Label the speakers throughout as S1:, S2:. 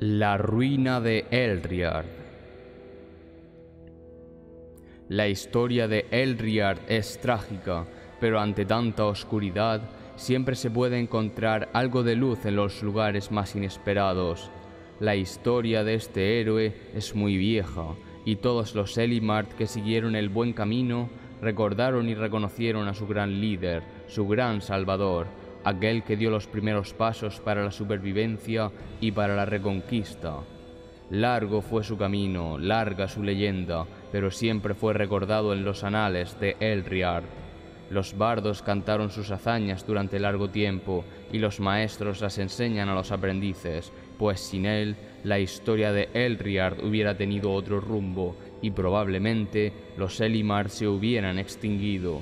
S1: La ruina de Elriard. La historia de Elriard es trágica, pero ante tanta oscuridad siempre se puede encontrar algo de luz en los lugares más inesperados. La historia de este héroe es muy vieja, y todos los Elimard que siguieron el buen camino recordaron y reconocieron a su gran líder, su gran salvador, aquel que dio los primeros pasos para la supervivencia y para la reconquista. Largo fue su camino, larga su leyenda, pero siempre fue recordado en los anales de Elriard. Los bardos cantaron sus hazañas durante largo tiempo y los maestros las enseñan a los aprendices, pues sin él la historia de Elriard hubiera tenido otro rumbo y probablemente los Elimar se hubieran extinguido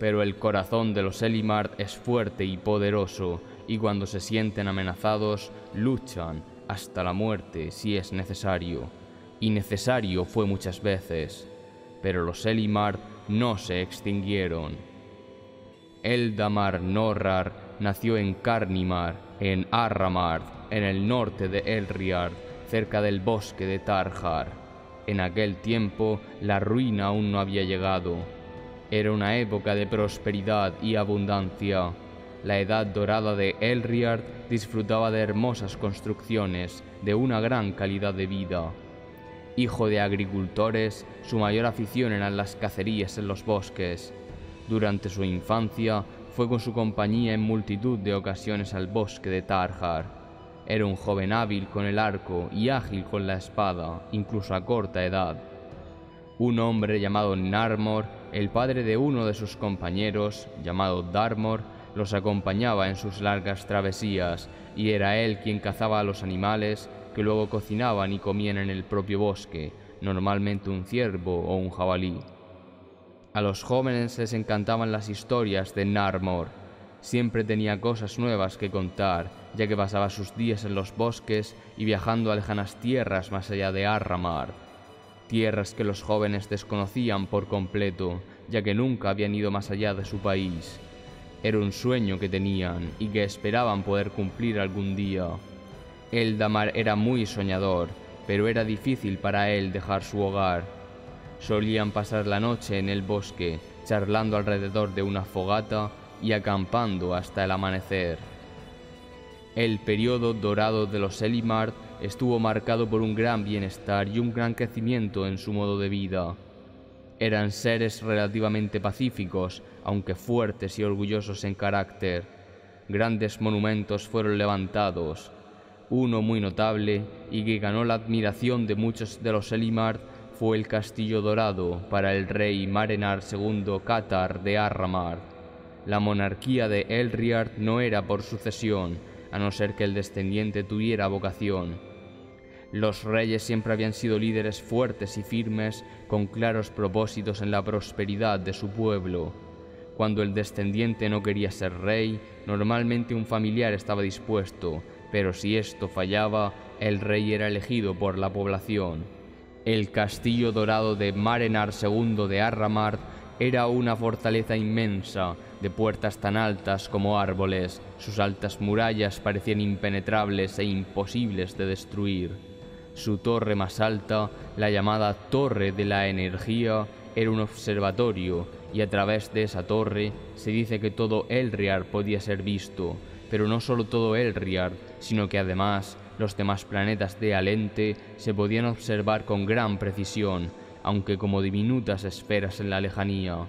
S1: pero el corazón de los Elimard es fuerte y poderoso, y cuando se sienten amenazados, luchan hasta la muerte si es necesario. Y necesario fue muchas veces, pero los Elimard no se extinguieron. Eldamar Norrar nació en Carnimar, en Arramard, en el norte de Elriard, cerca del bosque de Tarjar. En aquel tiempo la ruina aún no había llegado, era una época de prosperidad y abundancia. La edad dorada de Elriard disfrutaba de hermosas construcciones, de una gran calidad de vida. Hijo de agricultores, su mayor afición eran las cacerías en los bosques. Durante su infancia fue con su compañía en multitud de ocasiones al bosque de Tarjar. Era un joven hábil con el arco y ágil con la espada, incluso a corta edad. Un hombre llamado Narmor el padre de uno de sus compañeros, llamado Darmor, los acompañaba en sus largas travesías y era él quien cazaba a los animales que luego cocinaban y comían en el propio bosque, normalmente un ciervo o un jabalí. A los jóvenes les encantaban las historias de Narmor. Siempre tenía cosas nuevas que contar, ya que pasaba sus días en los bosques y viajando a lejanas tierras más allá de Arramar tierras que los jóvenes desconocían por completo, ya que nunca habían ido más allá de su país. Era un sueño que tenían y que esperaban poder cumplir algún día. Eldamar era muy soñador, pero era difícil para él dejar su hogar. Solían pasar la noche en el bosque, charlando alrededor de una fogata y acampando hasta el amanecer. El periodo dorado de los Elimard estuvo marcado por un gran bienestar y un gran crecimiento en su modo de vida. Eran seres relativamente pacíficos, aunque fuertes y orgullosos en carácter. Grandes monumentos fueron levantados. Uno muy notable y que ganó la admiración de muchos de los Elimard fue el Castillo Dorado para el rey Marenar II Catar de Arramar. La monarquía de Elriard no era por sucesión, a no ser que el descendiente tuviera vocación. Los reyes siempre habían sido líderes fuertes y firmes, con claros propósitos en la prosperidad de su pueblo. Cuando el descendiente no quería ser rey, normalmente un familiar estaba dispuesto, pero si esto fallaba, el rey era elegido por la población. El castillo dorado de Marenar II de Arramard era una fortaleza inmensa, de puertas tan altas como árboles. Sus altas murallas parecían impenetrables e imposibles de destruir. Su torre más alta, la llamada Torre de la Energía, era un observatorio y a través de esa torre se dice que todo Elriar podía ser visto, pero no solo todo Elriar, sino que además los demás planetas de Alente se podían observar con gran precisión, aunque como diminutas esferas en la lejanía.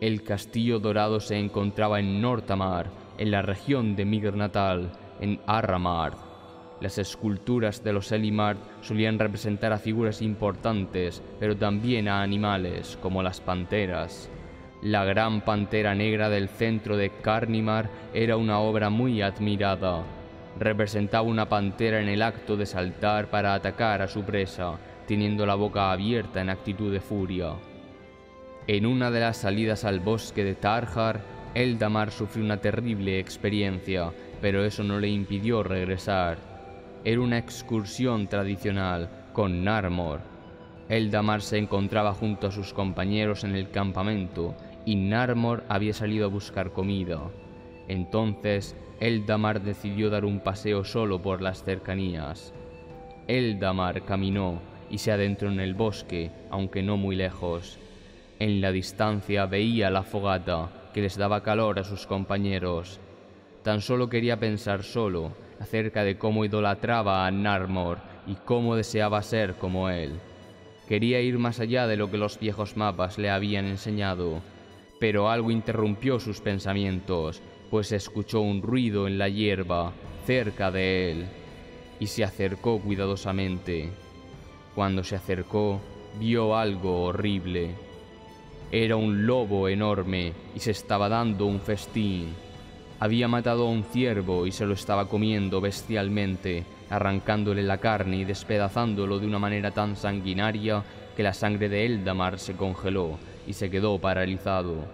S1: El castillo dorado se encontraba en Nortamar, en la región de Migr natal, en Arramar, las esculturas de los Elimard solían representar a figuras importantes, pero también a animales, como las panteras. La gran pantera negra del centro de Carnimar era una obra muy admirada. Representaba una pantera en el acto de saltar para atacar a su presa, teniendo la boca abierta en actitud de furia. En una de las salidas al bosque de Tarjar, Eldamar sufrió una terrible experiencia, pero eso no le impidió regresar era una excursión tradicional con Narmor. Eldamar se encontraba junto a sus compañeros en el campamento y Narmor había salido a buscar comida. Entonces Eldamar decidió dar un paseo solo por las cercanías. Eldamar caminó y se adentró en el bosque, aunque no muy lejos. En la distancia veía la fogata que les daba calor a sus compañeros. Tan solo quería pensar solo acerca de cómo idolatraba a Narmor y cómo deseaba ser como él. Quería ir más allá de lo que los viejos mapas le habían enseñado, pero algo interrumpió sus pensamientos, pues escuchó un ruido en la hierba cerca de él, y se acercó cuidadosamente. Cuando se acercó, vio algo horrible. Era un lobo enorme y se estaba dando un festín. Había matado a un ciervo y se lo estaba comiendo bestialmente, arrancándole la carne y despedazándolo de una manera tan sanguinaria que la sangre de Eldamar se congeló y se quedó paralizado.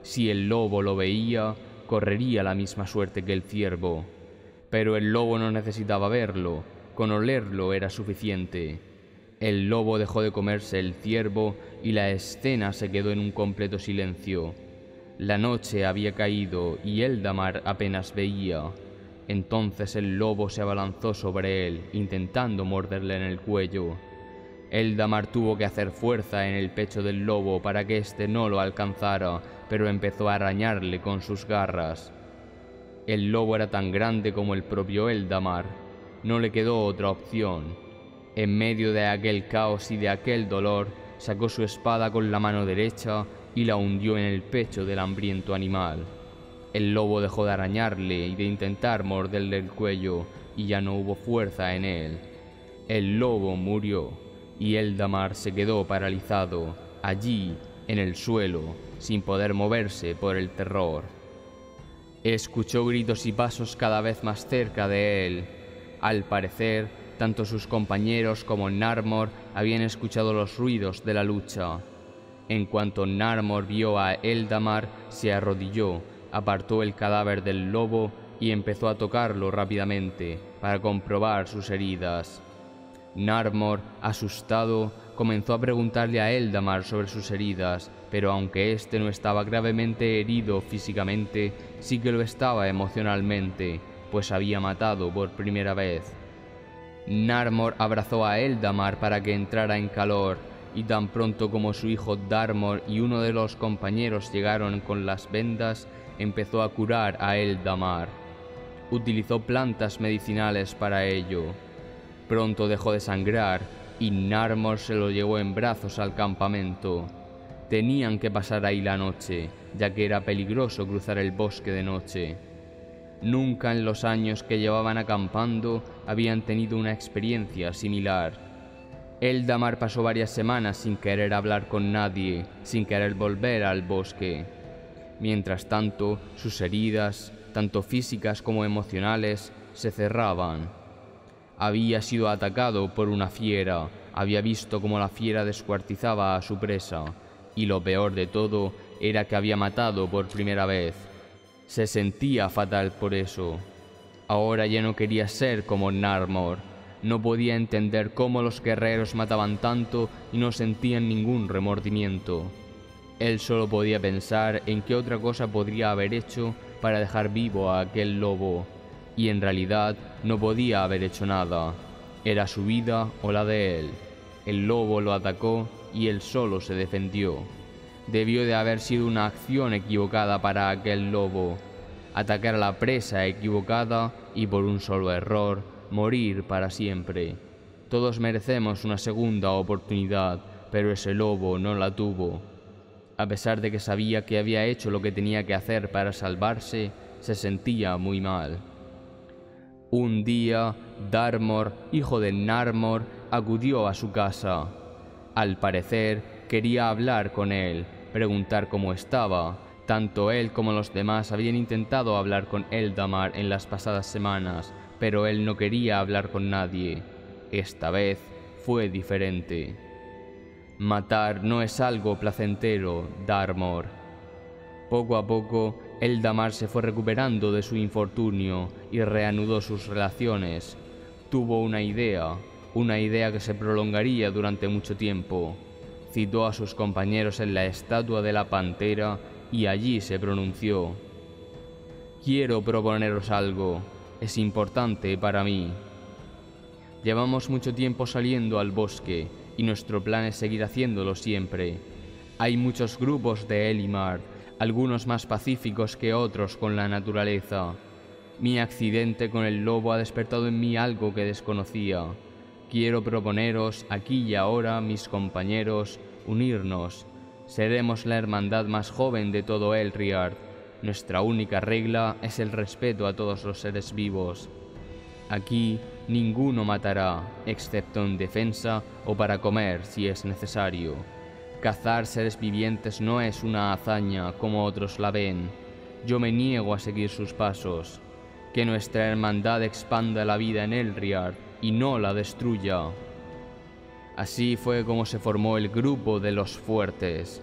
S1: Si el lobo lo veía, correría la misma suerte que el ciervo. Pero el lobo no necesitaba verlo, con olerlo era suficiente. El lobo dejó de comerse el ciervo y la escena se quedó en un completo silencio. La noche había caído y Eldamar apenas veía. Entonces el lobo se abalanzó sobre él, intentando morderle en el cuello. Eldamar tuvo que hacer fuerza en el pecho del lobo para que éste no lo alcanzara, pero empezó a arañarle con sus garras. El lobo era tan grande como el propio Eldamar. No le quedó otra opción. En medio de aquel caos y de aquel dolor, sacó su espada con la mano derecha y la hundió en el pecho del hambriento animal. El lobo dejó de arañarle y de intentar morderle el cuello, y ya no hubo fuerza en él. El lobo murió, y Eldamar se quedó paralizado, allí, en el suelo, sin poder moverse por el terror. Escuchó gritos y pasos cada vez más cerca de él. Al parecer, tanto sus compañeros como Narmor habían escuchado los ruidos de la lucha. En cuanto Narmor vio a Eldamar, se arrodilló, apartó el cadáver del lobo y empezó a tocarlo rápidamente para comprobar sus heridas. Narmor, asustado, comenzó a preguntarle a Eldamar sobre sus heridas, pero aunque éste no estaba gravemente herido físicamente, sí que lo estaba emocionalmente, pues había matado por primera vez. Narmor abrazó a Eldamar para que entrara en calor, y tan pronto como su hijo Darmor y uno de los compañeros llegaron con las vendas, empezó a curar a Eldamar. Utilizó plantas medicinales para ello. Pronto dejó de sangrar y Narmor se lo llevó en brazos al campamento. Tenían que pasar ahí la noche, ya que era peligroso cruzar el bosque de noche. Nunca en los años que llevaban acampando habían tenido una experiencia similar. Eldamar pasó varias semanas sin querer hablar con nadie, sin querer volver al bosque. Mientras tanto, sus heridas, tanto físicas como emocionales, se cerraban. Había sido atacado por una fiera, había visto cómo la fiera descuartizaba a su presa, y lo peor de todo era que había matado por primera vez se sentía fatal por eso. Ahora ya no quería ser como Narmor. No podía entender cómo los guerreros mataban tanto y no sentían ningún remordimiento. Él solo podía pensar en qué otra cosa podría haber hecho para dejar vivo a aquel lobo, y en realidad no podía haber hecho nada. Era su vida o la de él. El lobo lo atacó y él solo se defendió. Debió de haber sido una acción equivocada para aquel lobo, atacar a la presa equivocada y por un solo error morir para siempre. Todos merecemos una segunda oportunidad, pero ese lobo no la tuvo. A pesar de que sabía que había hecho lo que tenía que hacer para salvarse, se sentía muy mal. Un día, Darmor, hijo de Narmor, acudió a su casa. Al parecer, quería hablar con él, preguntar cómo estaba. Tanto él como los demás habían intentado hablar con Eldamar en las pasadas semanas, pero él no quería hablar con nadie. Esta vez fue diferente. Matar no es algo placentero, Darmor. Poco a poco, Eldamar se fue recuperando de su infortunio y reanudó sus relaciones. Tuvo una idea, una idea que se prolongaría durante mucho tiempo citó a sus compañeros en la estatua de la pantera y allí se pronunció, Quiero proponeros algo, es importante para mí. Llevamos mucho tiempo saliendo al bosque y nuestro plan es seguir haciéndolo siempre. Hay muchos grupos de Elimar, algunos más pacíficos que otros con la naturaleza. Mi accidente con el lobo ha despertado en mí algo que desconocía. Quiero proponeros aquí y ahora, mis compañeros, unirnos. Seremos la hermandad más joven de todo Elriard. Nuestra única regla es el respeto a todos los seres vivos. Aquí ninguno matará, excepto en defensa o para comer si es necesario. Cazar seres vivientes no es una hazaña como otros la ven. Yo me niego a seguir sus pasos. Que nuestra hermandad expanda la vida en Elriard y no la destruya. Así fue como se formó el grupo de los fuertes,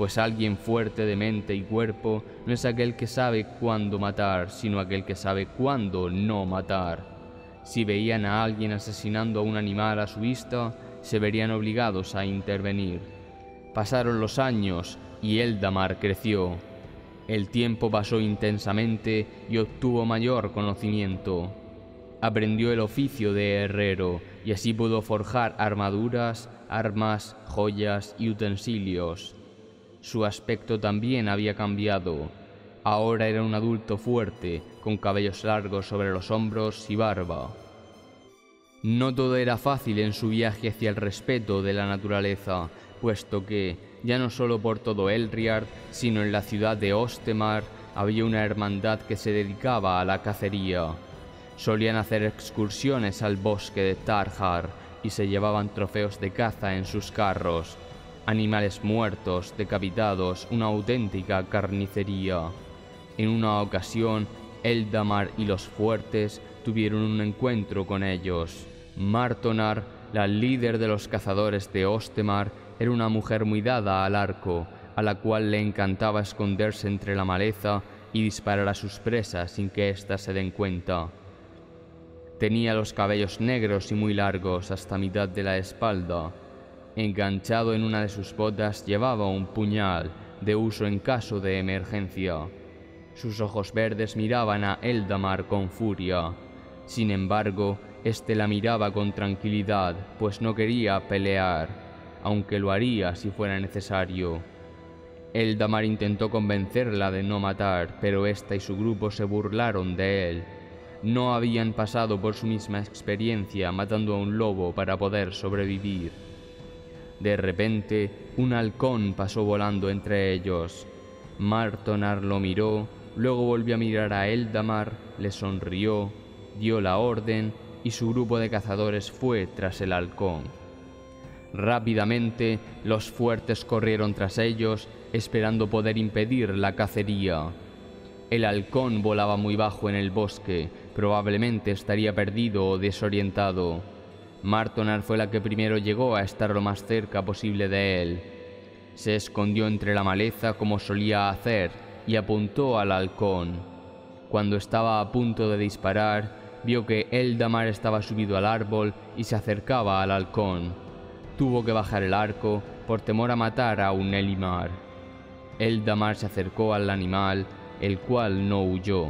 S1: pues alguien fuerte de mente y cuerpo no es aquel que sabe cuándo matar, sino aquel que sabe cuándo no matar. Si veían a alguien asesinando a un animal a su vista, se verían obligados a intervenir. Pasaron los años y Eldamar creció. El tiempo pasó intensamente y obtuvo mayor conocimiento. Aprendió el oficio de herrero y así pudo forjar armaduras, armas, joyas y utensilios. Su aspecto también había cambiado. Ahora era un adulto fuerte, con cabellos largos sobre los hombros y barba. No todo era fácil en su viaje hacia el respeto de la naturaleza, puesto que, ya no solo por todo Elriard, sino en la ciudad de Ostemar, había una hermandad que se dedicaba a la cacería. Solían hacer excursiones al bosque de Tarhar y se llevaban trofeos de caza en sus carros, animales muertos, decapitados, una auténtica carnicería. En una ocasión, Eldamar y los fuertes tuvieron un encuentro con ellos. Martonar, la líder de los cazadores de Ostemar, era una mujer muy dada al arco, a la cual le encantaba esconderse entre la maleza y disparar a sus presas sin que éstas se den cuenta. Tenía los cabellos negros y muy largos hasta mitad de la espalda. Enganchado en una de sus botas llevaba un puñal de uso en caso de emergencia. Sus ojos verdes miraban a Eldamar con furia. Sin embargo, éste la miraba con tranquilidad, pues no quería pelear, aunque lo haría si fuera necesario. Eldamar intentó convencerla de no matar, pero ésta y su grupo se burlaron de él no habían pasado por su misma experiencia matando a un lobo para poder sobrevivir. De repente, un halcón pasó volando entre ellos. Martonar lo miró, luego volvió a mirar a Eldamar, le sonrió, dio la orden y su grupo de cazadores fue tras el halcón. Rápidamente, los fuertes corrieron tras ellos, esperando poder impedir la cacería. El halcón volaba muy bajo en el bosque, probablemente estaría perdido o desorientado. Martonar fue la que primero llegó a estar lo más cerca posible de él. Se escondió entre la maleza como solía hacer y apuntó al halcón. Cuando estaba a punto de disparar, vio que Eldamar estaba subido al árbol y se acercaba al halcón. Tuvo que bajar el arco por temor a matar a un Elimar. Eldamar se acercó al animal el cual no huyó.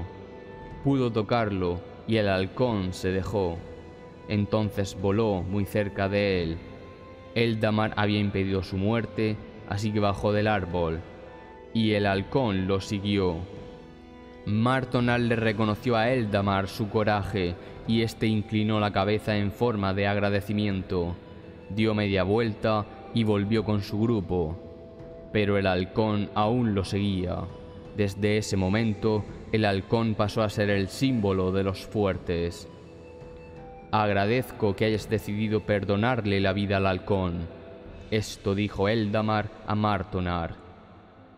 S1: Pudo tocarlo y el halcón se dejó. Entonces voló muy cerca de él. Eldamar había impedido su muerte, así que bajó del árbol, y el halcón lo siguió. Martonal le reconoció a Eldamar su coraje, y éste inclinó la cabeza en forma de agradecimiento. Dio media vuelta y volvió con su grupo, pero el halcón aún lo seguía. Desde ese momento, el halcón pasó a ser el símbolo de los fuertes. Agradezco que hayas decidido perdonarle la vida al halcón. Esto dijo Eldamar a Martonar.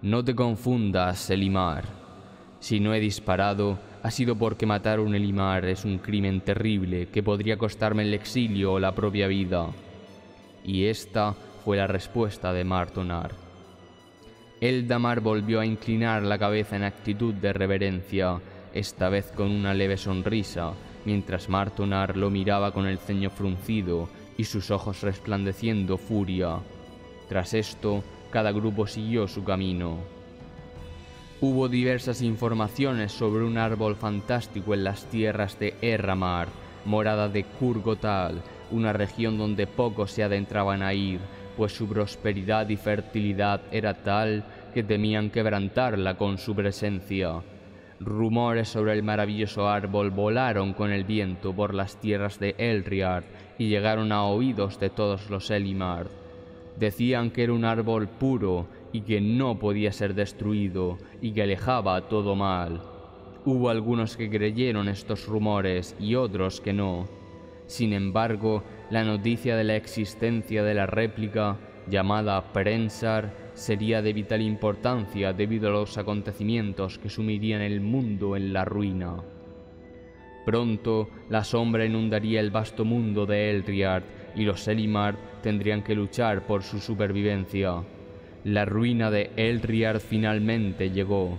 S1: No te confundas, Elimar. Si no he disparado, ha sido porque matar a un Elimar es un crimen terrible que podría costarme el exilio o la propia vida. Y esta fue la respuesta de Martonar. Eldamar volvió a inclinar la cabeza en actitud de reverencia, esta vez con una leve sonrisa, mientras Martonar lo miraba con el ceño fruncido y sus ojos resplandeciendo furia. Tras esto, cada grupo siguió su camino. Hubo diversas informaciones sobre un árbol fantástico en las tierras de Erramar, morada de Kurgotal, una región donde pocos se adentraban a ir, pues su prosperidad y fertilidad era tal que temían quebrantarla con su presencia. Rumores sobre el maravilloso árbol volaron con el viento por las tierras de Elriard y llegaron a oídos de todos los Elimard. Decían que era un árbol puro y que no podía ser destruido y que alejaba todo mal. Hubo algunos que creyeron estos rumores y otros que no. Sin embargo, la noticia de la existencia de la réplica, llamada Prensar, sería de vital importancia debido a los acontecimientos que sumirían el mundo en la ruina. Pronto la sombra inundaría el vasto mundo de Eldriard y los Elimar tendrían que luchar por su supervivencia. La ruina de Eldriard finalmente llegó.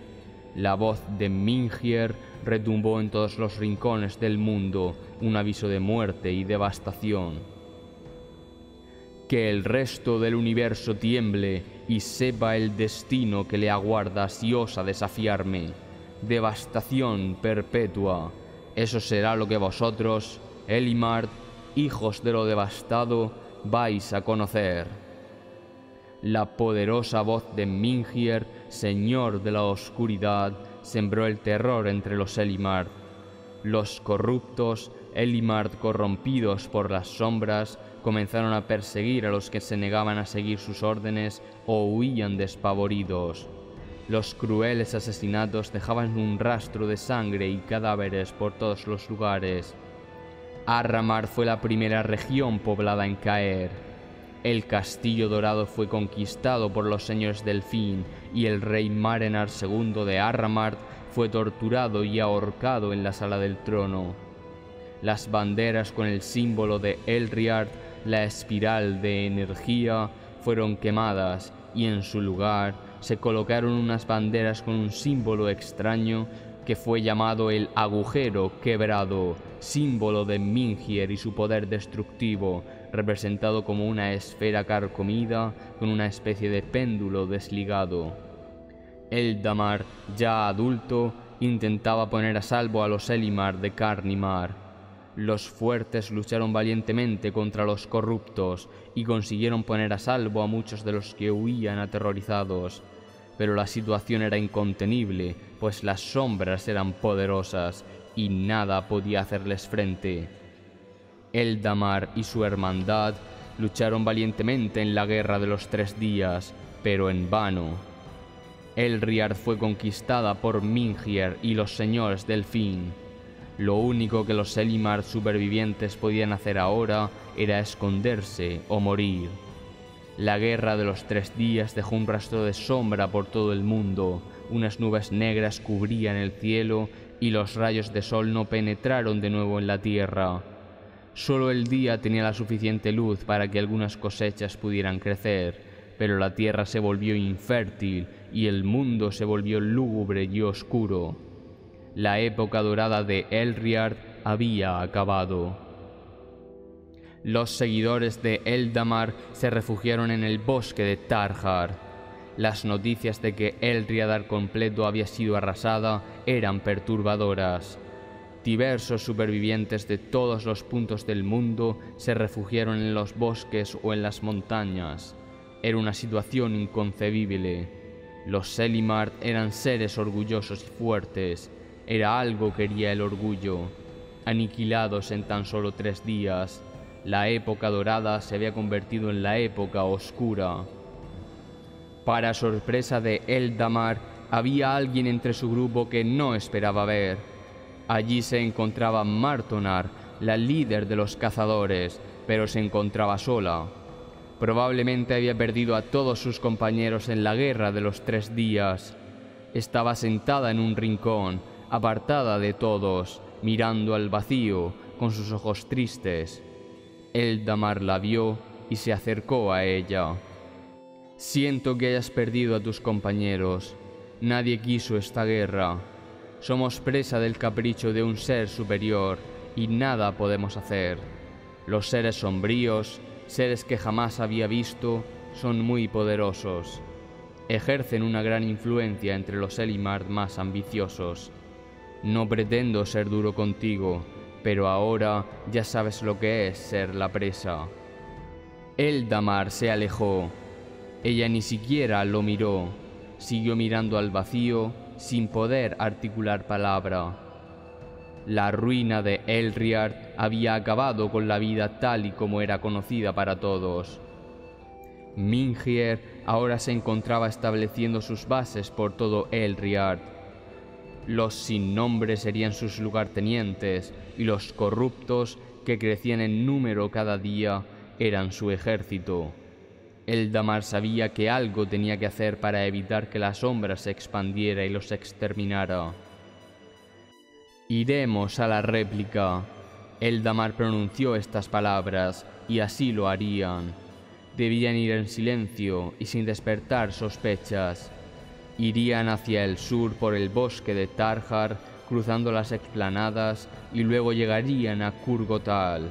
S1: La voz de Mingier retumbó en todos los rincones del mundo un aviso de muerte y devastación. Que el resto del universo tiemble y sepa el destino que le aguarda si osa desafiarme. Devastación perpetua. Eso será lo que vosotros, Elimard, hijos de lo devastado, vais a conocer. La poderosa voz de Mingier, señor de la oscuridad, sembró el terror entre los Elimard. Los corruptos, Elimard corrompidos por las sombras, comenzaron a perseguir a los que se negaban a seguir sus órdenes o huían despavoridos. Los crueles asesinatos dejaban un rastro de sangre y cadáveres por todos los lugares. Arramar fue la primera región poblada en caer. El castillo dorado fue conquistado por los señores del fin y el rey Marenar II de Arramart fue torturado y ahorcado en la sala del trono. Las banderas con el símbolo de Elriard la espiral de energía fueron quemadas y en su lugar se colocaron unas banderas con un símbolo extraño que fue llamado el agujero quebrado, símbolo de Mingier y su poder destructivo, representado como una esfera carcomida con una especie de péndulo desligado. Eldamar, ya adulto, intentaba poner a salvo a los Elimar de Carnimar, los fuertes lucharon valientemente contra los corruptos y consiguieron poner a salvo a muchos de los que huían aterrorizados. Pero la situación era incontenible, pues las sombras eran poderosas y nada podía hacerles frente. Eldamar y su hermandad lucharon valientemente en la guerra de los tres días, pero en vano. Elriard fue conquistada por Mingier y los señores del fin. Lo único que los Elimar supervivientes podían hacer ahora era esconderse o morir. La guerra de los tres días dejó un rastro de sombra por todo el mundo, unas nubes negras cubrían el cielo y los rayos de sol no penetraron de nuevo en la tierra. Solo el día tenía la suficiente luz para que algunas cosechas pudieran crecer, pero la tierra se volvió infértil y el mundo se volvió lúgubre y oscuro la época dorada de Elriard había acabado. Los seguidores de Eldamar se refugiaron en el bosque de Tarhar. Las noticias de que Elriadar completo había sido arrasada eran perturbadoras. Diversos supervivientes de todos los puntos del mundo se refugiaron en los bosques o en las montañas. Era una situación inconcebible. Los Selimard eran seres orgullosos y fuertes, era algo quería el orgullo. Aniquilados en tan solo tres días, la época dorada se había convertido en la época oscura. Para sorpresa de Eldamar, había alguien entre su grupo que no esperaba ver. Allí se encontraba Martonar, la líder de los cazadores, pero se encontraba sola. Probablemente había perdido a todos sus compañeros en la guerra de los tres días. Estaba sentada en un rincón, apartada de todos, mirando al vacío con sus ojos tristes. Eldamar la vio y se acercó a ella. Siento que hayas perdido a tus compañeros. Nadie quiso esta guerra. Somos presa del capricho de un ser superior y nada podemos hacer. Los seres sombríos, seres que jamás había visto, son muy poderosos. ejercen una gran influencia entre los Elimard más ambiciosos. No pretendo ser duro contigo, pero ahora ya sabes lo que es ser la presa. El Damar se alejó. Ella ni siquiera lo miró. Siguió mirando al vacío sin poder articular palabra. La ruina de Elriard había acabado con la vida tal y como era conocida para todos. Mingier ahora se encontraba estableciendo sus bases por todo Elriard. Los sin nombre serían sus lugartenientes y los corruptos, que crecían en número cada día, eran su ejército. El Damar sabía que algo tenía que hacer para evitar que la sombra se expandiera y los exterminara. Iremos a la réplica. El Damar pronunció estas palabras y así lo harían. Debían ir en silencio y sin despertar sospechas. Irían hacia el sur por el bosque de Tarjar, cruzando las explanadas, y luego llegarían a Kurgotal.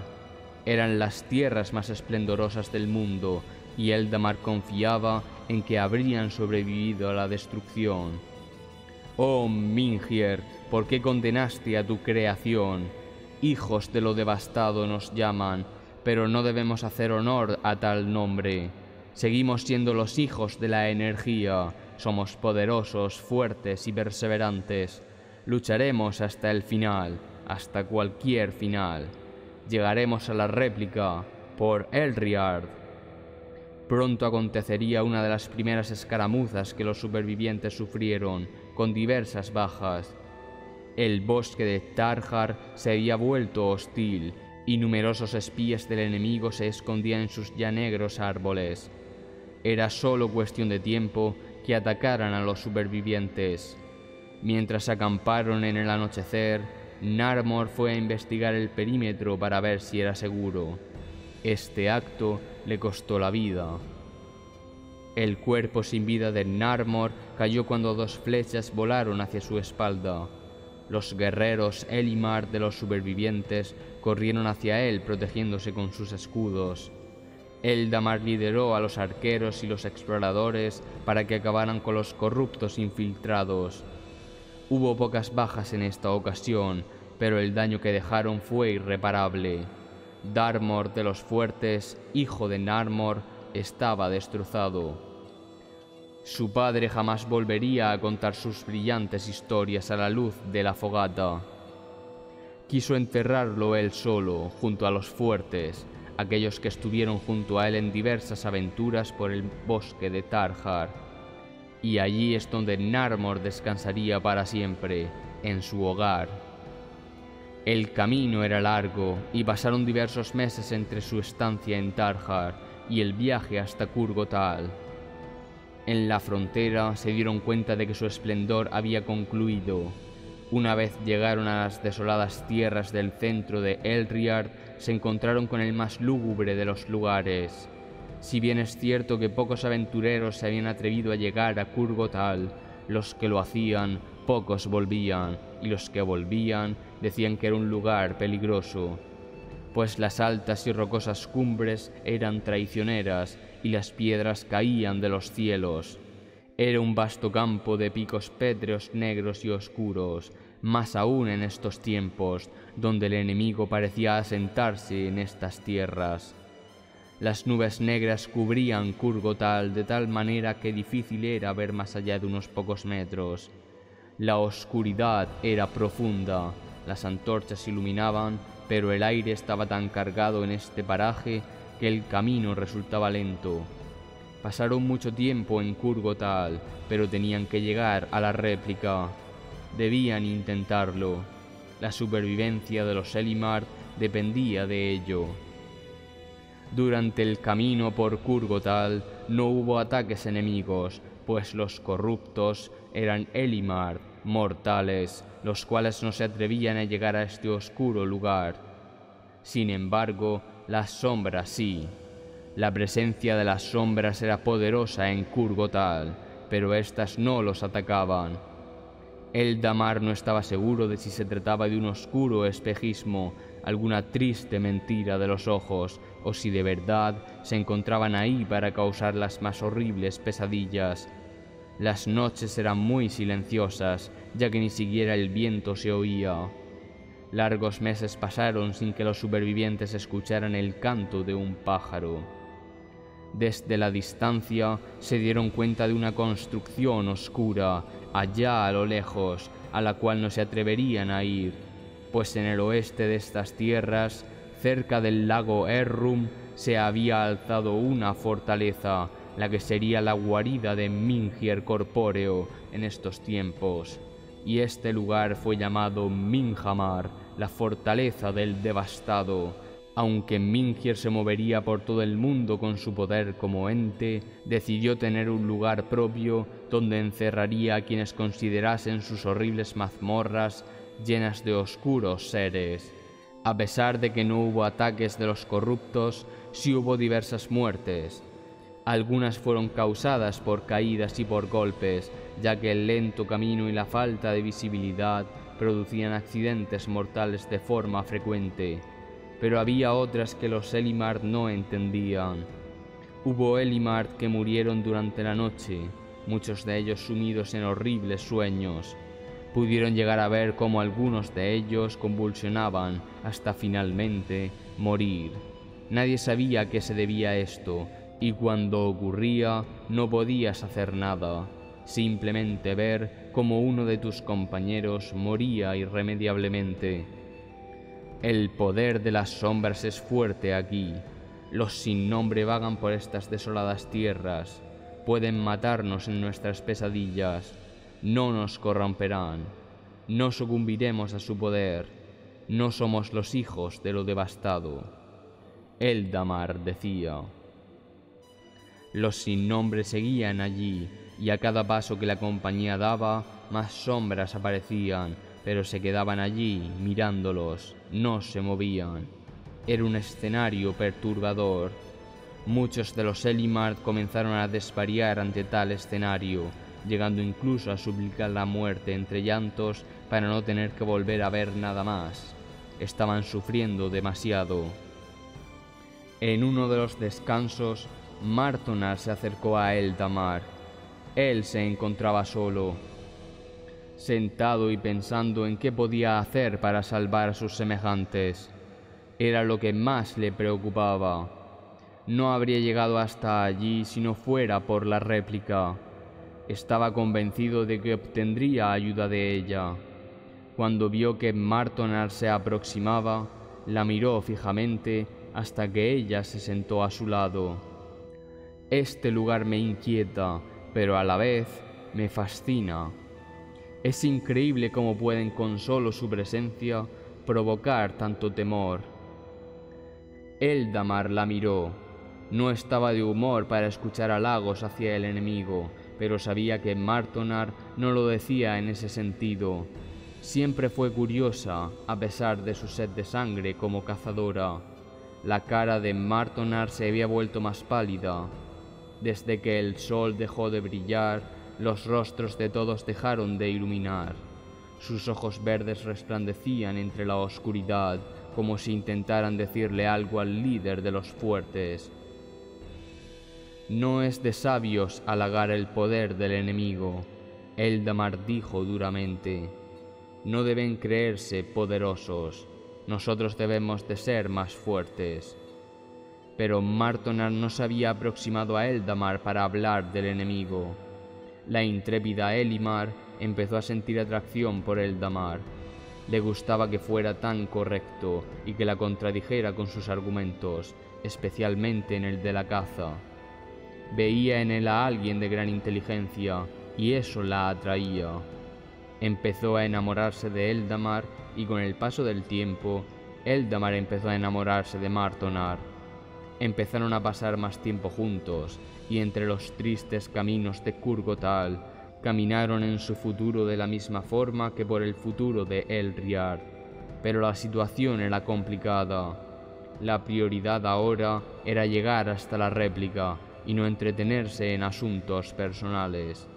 S1: Eran las tierras más esplendorosas del mundo, y Eldamar confiaba en que habrían sobrevivido a la destrucción. Oh Mingier, ¿por qué condenaste a tu creación? Hijos de lo devastado nos llaman, pero no debemos hacer honor a tal nombre. Seguimos siendo los hijos de la energía, somos poderosos, fuertes y perseverantes. Lucharemos hasta el final, hasta cualquier final. Llegaremos a la réplica por Elriard. Pronto acontecería una de las primeras escaramuzas que los supervivientes sufrieron, con diversas bajas. El bosque de Tarjar se había vuelto hostil y numerosos espías del enemigo se escondían en sus ya negros árboles. Era solo cuestión de tiempo que atacaran a los supervivientes. Mientras acamparon en el anochecer, Narmor fue a investigar el perímetro para ver si era seguro. Este acto le costó la vida. El cuerpo sin vida de Narmor cayó cuando dos flechas volaron hacia su espalda. Los guerreros Elimar de los supervivientes corrieron hacia él protegiéndose con sus escudos. Eldamar lideró a los arqueros y los exploradores para que acabaran con los corruptos infiltrados. Hubo pocas bajas en esta ocasión, pero el daño que dejaron fue irreparable. Darmor de los Fuertes, hijo de Narmor, estaba destrozado. Su padre jamás volvería a contar sus brillantes historias a la luz de la fogata. Quiso enterrarlo él solo, junto a los fuertes, aquellos que estuvieron junto a él en diversas aventuras por el bosque de Tarjar. Y allí es donde Narmor descansaría para siempre, en su hogar. El camino era largo y pasaron diversos meses entre su estancia en Tarjar y el viaje hasta Kurgotal. En la frontera se dieron cuenta de que su esplendor había concluido. Una vez llegaron a las desoladas tierras del centro de Elriard, se encontraron con el más lúgubre de los lugares. Si bien es cierto que pocos aventureros se habían atrevido a llegar a Kurgotal, los que lo hacían, pocos volvían, y los que volvían decían que era un lugar peligroso, pues las altas y rocosas cumbres eran traicioneras y las piedras caían de los cielos. Era un vasto campo de picos pétreos negros y oscuros, más aún en estos tiempos, donde el enemigo parecía asentarse en estas tierras. Las nubes negras cubrían Kurgotal de tal manera que difícil era ver más allá de unos pocos metros. La oscuridad era profunda, las antorchas iluminaban, pero el aire estaba tan cargado en este paraje que el camino resultaba lento. Pasaron mucho tiempo en Kurgotal, pero tenían que llegar a la réplica. Debían intentarlo. La supervivencia de los Elimar dependía de ello. Durante el camino por Kurgotal no hubo ataques enemigos, pues los corruptos eran Elimar, mortales, los cuales no se atrevían a llegar a este oscuro lugar. Sin embargo, las sombras sí. La presencia de las sombras era poderosa en Kurgotal, pero éstas no los atacaban. El Damar no estaba seguro de si se trataba de un oscuro espejismo, alguna triste mentira de los ojos, o si de verdad se encontraban ahí para causar las más horribles pesadillas. Las noches eran muy silenciosas, ya que ni siquiera el viento se oía. Largos meses pasaron sin que los supervivientes escucharan el canto de un pájaro. Desde la distancia se dieron cuenta de una construcción oscura, allá a lo lejos, a la cual no se atreverían a ir, pues en el oeste de estas tierras, cerca del lago Errum, se había alzado una fortaleza, la que sería la guarida de Mingier corpóreo en estos tiempos, y este lugar fue llamado Minjamar, la fortaleza del devastado, aunque Mingier se movería por todo el mundo con su poder como ente, decidió tener un lugar propio donde encerraría a quienes considerasen sus horribles mazmorras llenas de oscuros seres. A pesar de que no hubo ataques de los corruptos, sí hubo diversas muertes. Algunas fueron causadas por caídas y por golpes, ya que el lento camino y la falta de visibilidad producían accidentes mortales de forma frecuente pero había otras que los Elimard no entendían. Hubo Elimard que murieron durante la noche, muchos de ellos sumidos en horribles sueños. Pudieron llegar a ver cómo algunos de ellos convulsionaban hasta finalmente morir. Nadie sabía a qué se debía esto, y cuando ocurría no podías hacer nada, simplemente ver cómo uno de tus compañeros moría irremediablemente. El poder de las sombras es fuerte aquí. Los sin nombre vagan por estas desoladas tierras. Pueden matarnos en nuestras pesadillas. No nos corromperán. No sucumbiremos a su poder. No somos los hijos de lo devastado. Eldamar decía. Los sin nombre seguían allí, y a cada paso que la compañía daba, más sombras aparecían, pero se quedaban allí mirándolos, no se movían. Era un escenario perturbador. Muchos de los Elimard comenzaron a desvariar ante tal escenario, llegando incluso a suplicar la muerte entre llantos para no tener que volver a ver nada más. Estaban sufriendo demasiado. En uno de los descansos, Martonar se acercó a Eldamar. Él se encontraba solo, sentado y pensando en qué podía hacer para salvar a sus semejantes. Era lo que más le preocupaba. No habría llegado hasta allí si no fuera por la réplica. Estaba convencido de que obtendría ayuda de ella. Cuando vio que Martonar se aproximaba, la miró fijamente hasta que ella se sentó a su lado. Este lugar me inquieta, pero a la vez me fascina es increíble cómo pueden con solo su presencia provocar tanto temor. Eldamar la miró. No estaba de humor para escuchar halagos hacia el enemigo, pero sabía que Martonar no lo decía en ese sentido. Siempre fue curiosa, a pesar de su sed de sangre como cazadora. La cara de Martonar se había vuelto más pálida. Desde que el sol dejó de brillar, los rostros de todos dejaron de iluminar. Sus ojos verdes resplandecían entre la oscuridad como si intentaran decirle algo al líder de los fuertes. No es de sabios halagar el poder del enemigo, Eldamar dijo duramente. No deben creerse poderosos, nosotros debemos de ser más fuertes. Pero Martonar no se había aproximado a Eldamar para hablar del enemigo. La intrépida Elimar empezó a sentir atracción por el Damar. Le gustaba que fuera tan correcto y que la contradijera con sus argumentos, especialmente en el de la caza. Veía en él a alguien de gran inteligencia y eso la atraía. Empezó a enamorarse de Eldamar y con el paso del tiempo, Eldamar empezó a enamorarse de Martonar. Empezaron a pasar más tiempo juntos y entre los tristes caminos de Kurgotal caminaron en su futuro de la misma forma que por el futuro de Elriar. Pero la situación era complicada. La prioridad ahora era llegar hasta la réplica y no entretenerse en asuntos personales.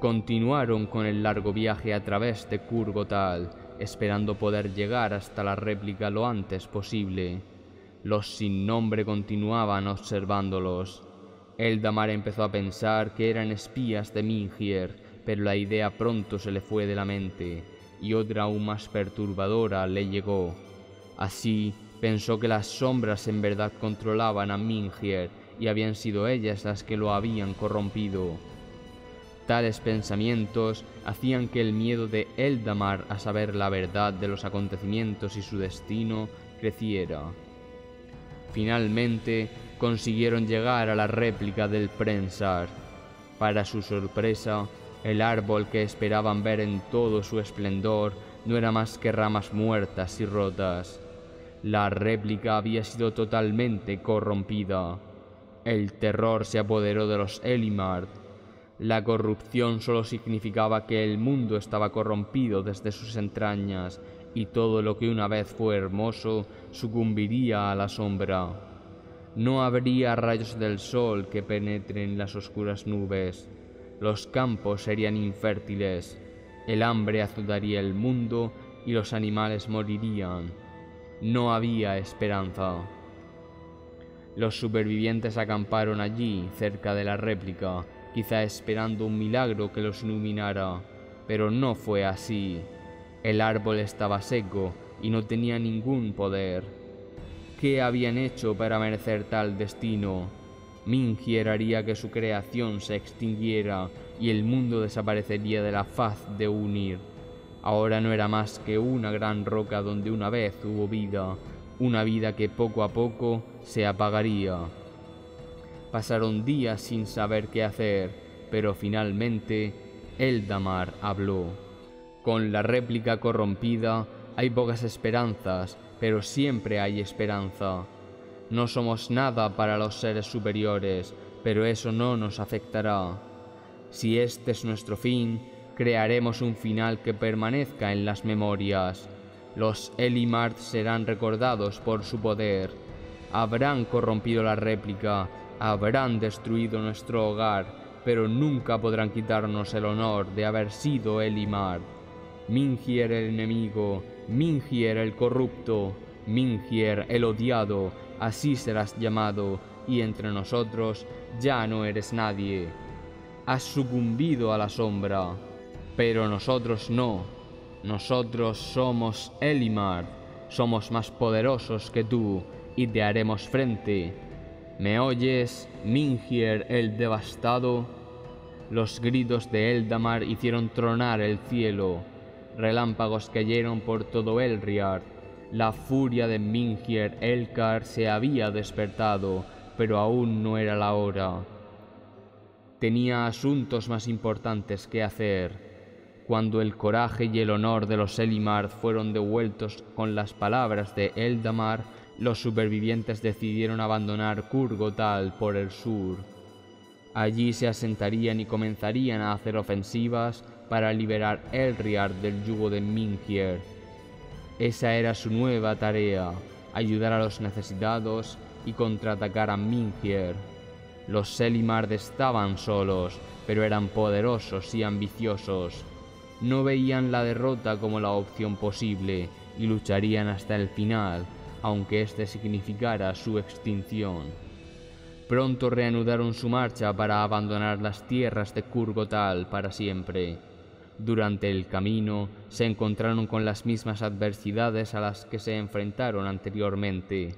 S1: Continuaron con el largo viaje a través de Kurgotal, esperando poder llegar hasta la réplica lo antes posible. Los sin nombre continuaban observándolos Eldamar empezó a pensar que eran espías de Mingier, pero la idea pronto se le fue de la mente, y otra aún más perturbadora le llegó. Así pensó que las sombras en verdad controlaban a Mingier y habían sido ellas las que lo habían corrompido. Tales pensamientos hacían que el miedo de Eldamar a saber la verdad de los acontecimientos y su destino creciera. Finalmente consiguieron llegar a la réplica del Prensar. Para su sorpresa, el árbol que esperaban ver en todo su esplendor no era más que ramas muertas y rotas. La réplica había sido totalmente corrompida. El terror se apoderó de los Elimard. La corrupción solo significaba que el mundo estaba corrompido desde sus entrañas y todo lo que una vez fue hermoso sucumbiría a la sombra. No habría rayos del sol que penetren las oscuras nubes. Los campos serían infértiles. El hambre azotaría el mundo y los animales morirían. No había esperanza. Los supervivientes acamparon allí, cerca de la réplica, quizá esperando un milagro que los iluminara, pero no fue así. El árbol estaba seco y no tenía ningún poder. ¿Qué habían hecho para merecer tal destino? Mingier haría que su creación se extinguiera y el mundo desaparecería de la faz de Unir. Ahora no era más que una gran roca donde una vez hubo vida, una vida que poco a poco se apagaría. Pasaron días sin saber qué hacer, pero finalmente Eldamar habló. Con la réplica corrompida hay pocas esperanzas, pero siempre hay esperanza. No somos nada para los seres superiores, pero eso no nos afectará. Si este es nuestro fin, crearemos un final que permanezca en las memorias. Los Elimard serán recordados por su poder. Habrán corrompido la réplica, habrán destruido nuestro hogar, pero nunca podrán quitarnos el honor de haber sido Elimard. Mingier el enemigo, Mingier el corrupto, Mingier el odiado, así serás llamado, y entre nosotros ya no eres nadie. Has sucumbido a la sombra, pero nosotros no. Nosotros somos Elimar, somos más poderosos que tú, y te haremos frente. ¿Me oyes, Mingier el devastado? Los gritos de Eldamar hicieron tronar el cielo Relámpagos cayeron por todo Elriard. La furia de Mingier Elkar se había despertado, pero aún no era la hora. Tenía asuntos más importantes que hacer. Cuando el coraje y el honor de los Elimar fueron devueltos con las palabras de Eldamar, los supervivientes decidieron abandonar Kurgotal por el sur. Allí se asentarían y comenzarían a hacer ofensivas para liberar Elriar del yugo de Mingier. Esa era su nueva tarea, ayudar a los necesitados y contraatacar a Mingier. Los Selimard estaban solos, pero eran poderosos y ambiciosos. No veían la derrota como la opción posible y lucharían hasta el final, aunque este significara su extinción. Pronto reanudaron su marcha para abandonar las tierras de Kurgotal para siempre. Durante el camino se encontraron con las mismas adversidades a las que se enfrentaron anteriormente.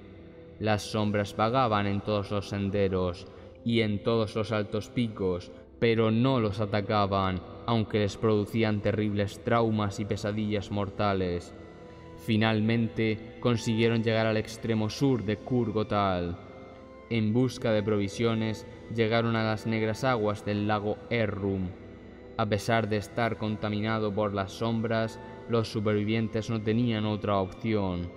S1: Las sombras vagaban en todos los senderos y en todos los altos picos, pero no los atacaban, aunque les producían terribles traumas y pesadillas mortales. Finalmente consiguieron llegar al extremo sur de Kurgotal. En busca de provisiones llegaron a las negras aguas del lago Errum, a pesar de estar contaminado por las sombras, los supervivientes no tenían otra opción.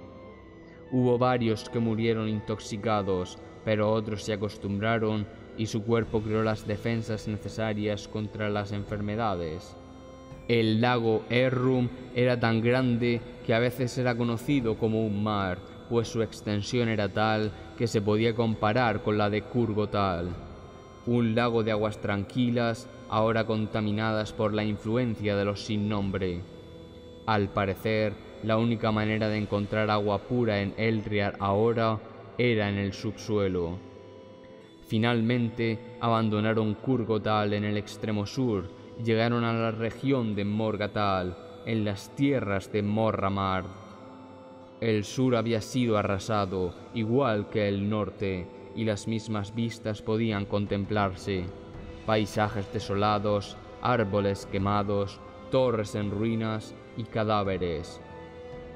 S1: Hubo varios que murieron intoxicados, pero otros se acostumbraron y su cuerpo creó las defensas necesarias contra las enfermedades. El lago Errum era tan grande que a veces era conocido como un mar, pues su extensión era tal que se podía comparar con la de Kurgotal. Un lago de aguas tranquilas ahora contaminadas por la influencia de los sin nombre. Al parecer, la única manera de encontrar agua pura en Eldriar ahora era en el subsuelo. Finalmente abandonaron Kurgotal en el extremo sur llegaron a la región de Morgatal, en las tierras de Morramar. El sur había sido arrasado, igual que el norte, y las mismas vistas podían contemplarse. Paisajes desolados, árboles quemados, torres en ruinas y cadáveres.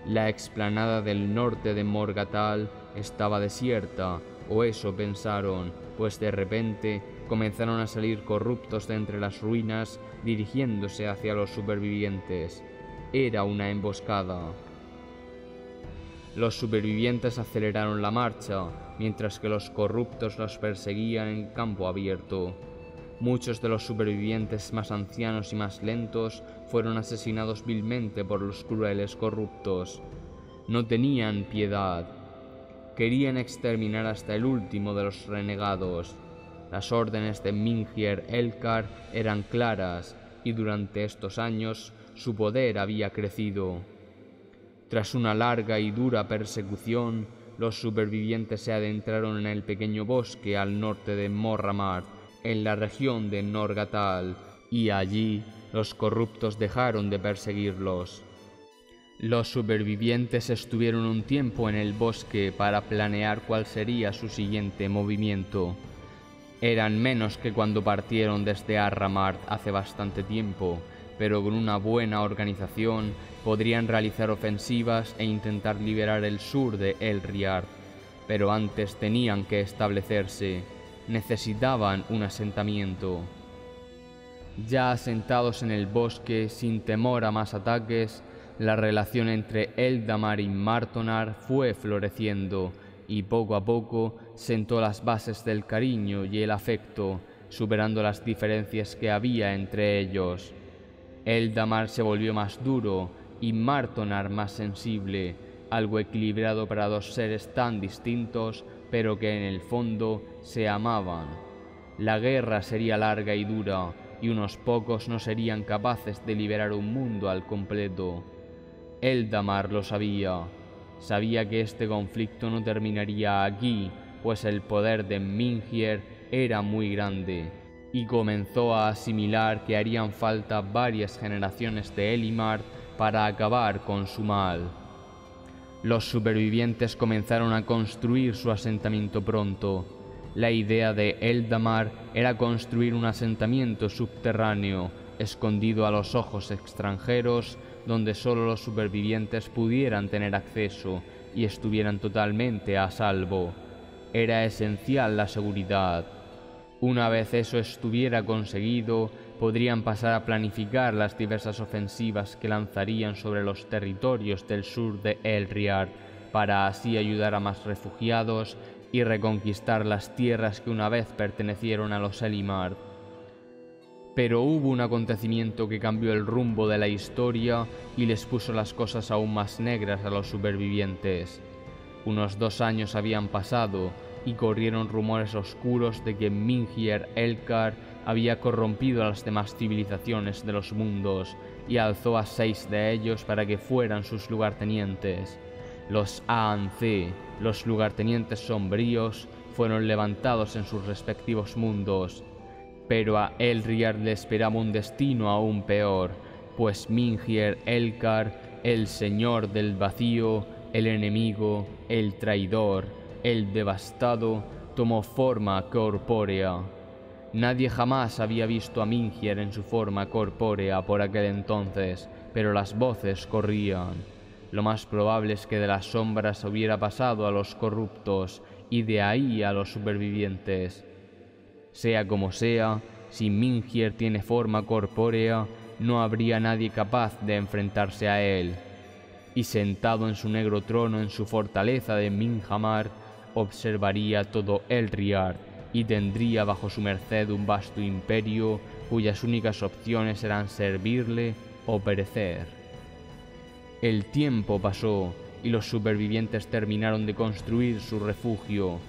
S1: La explanada del norte de Morgatal estaba desierta, o eso pensaron, pues de repente comenzaron a salir corruptos de entre las ruinas dirigiéndose hacia los supervivientes. Era una emboscada. Los supervivientes aceleraron la marcha, mientras que los corruptos los perseguían en campo abierto. Muchos de los supervivientes más ancianos y más lentos fueron asesinados vilmente por los crueles corruptos. No tenían piedad. Querían exterminar hasta el último de los renegados. Las órdenes de Mingier Elkar eran claras y durante estos años su poder había crecido. Tras una larga y dura persecución, los supervivientes se adentraron en el pequeño bosque al norte de Morramar, en la región de Norgatal, y allí los corruptos dejaron de perseguirlos. Los supervivientes estuvieron un tiempo en el bosque para planear cuál sería su siguiente movimiento. Eran menos que cuando partieron desde Arramart hace bastante tiempo, pero con una buena organización podrían realizar ofensivas e intentar liberar el sur de Elriard. Pero antes tenían que establecerse, necesitaban un asentamiento. Ya asentados en el bosque, sin temor a más ataques, la relación entre Eldamar y Martonar fue floreciendo y poco a poco sentó las bases del cariño y el afecto, superando las diferencias que había entre ellos. Eldamar se volvió más duro y Martonar más sensible, algo equilibrado para dos seres tan distintos, pero que en el fondo se amaban. La guerra sería larga y dura, y unos pocos no serían capaces de liberar un mundo al completo. Eldamar lo sabía. Sabía que este conflicto no terminaría aquí, pues el poder de Mingier era muy grande y comenzó a asimilar que harían falta varias generaciones de Elimar para acabar con su mal. Los supervivientes comenzaron a construir su asentamiento pronto. La idea de Eldamar era construir un asentamiento subterráneo, escondido a los ojos extranjeros, donde solo los supervivientes pudieran tener acceso y estuvieran totalmente a salvo. Era esencial la seguridad. Una vez eso estuviera conseguido, podrían pasar a planificar las diversas ofensivas que lanzarían sobre los territorios del sur de Elriard, para así ayudar a más refugiados y reconquistar las tierras que una vez pertenecieron a los Elimar. Pero hubo un acontecimiento que cambió el rumbo de la historia y les puso las cosas aún más negras a los supervivientes. Unos dos años habían pasado y corrieron rumores oscuros de que Mingier Elkar había corrompido a las demás civilizaciones de los mundos y alzó a seis de ellos para que fueran sus lugartenientes. Los Aanzi, los lugartenientes sombríos, fueron levantados en sus respectivos mundos, pero a Elriar le esperaba un destino aún peor, pues Mingier Elkar, el señor del vacío, el enemigo, el traidor, el devastado tomó forma corpórea. Nadie jamás había visto a Mingier en su forma corpórea por aquel entonces, pero las voces corrían. Lo más probable es que de las sombras hubiera pasado a los corruptos y de ahí a los supervivientes. Sea como sea, si Mingier tiene forma corpórea, no habría nadie capaz de enfrentarse a él. Y sentado en su negro trono en su fortaleza de Minhamar, observaría todo el Riard y tendría bajo su merced un vasto imperio cuyas únicas opciones eran servirle o perecer. El tiempo pasó y los supervivientes terminaron de construir su refugio.